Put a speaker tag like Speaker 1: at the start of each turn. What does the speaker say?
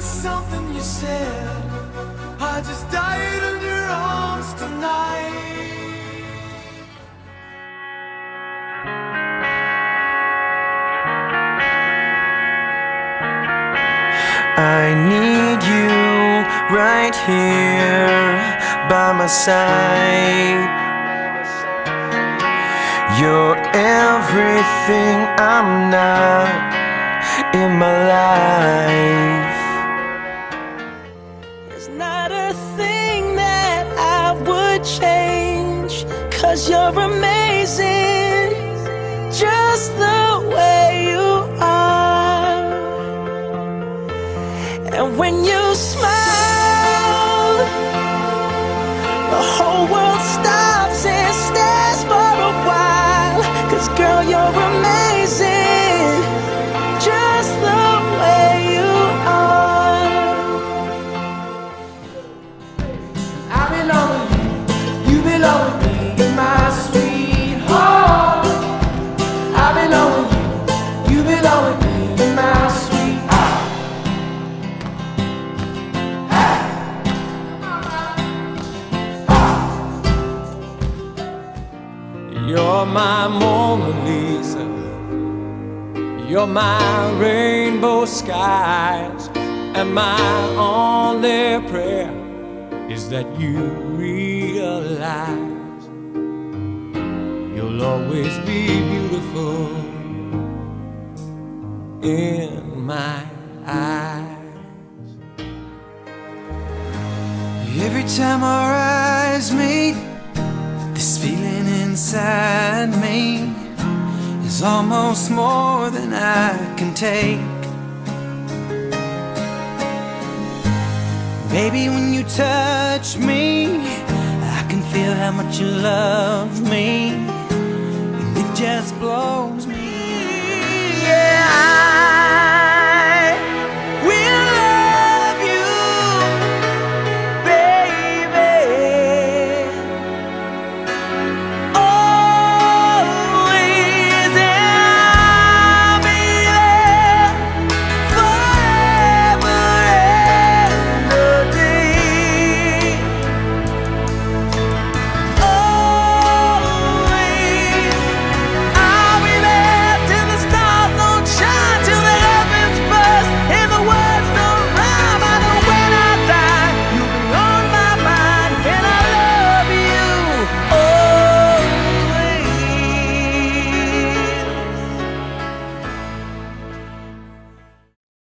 Speaker 1: something you said. I just died in your arms tonight. I need you right here by my side. You're everything I'm not in my life.
Speaker 2: Change, cause you're amazing, just the way you are. And when you smile, the whole world stops and stares for a while. Cause girl, you're amazing,
Speaker 3: You're my Mona Lisa. You're my rainbow skies. And my only prayer is that you realize you'll always be beautiful in my eyes.
Speaker 1: Every time our eyes meet, this feeling inside me is almost more than I can take. Baby, when you touch me, I can feel how much you love me, and it just blows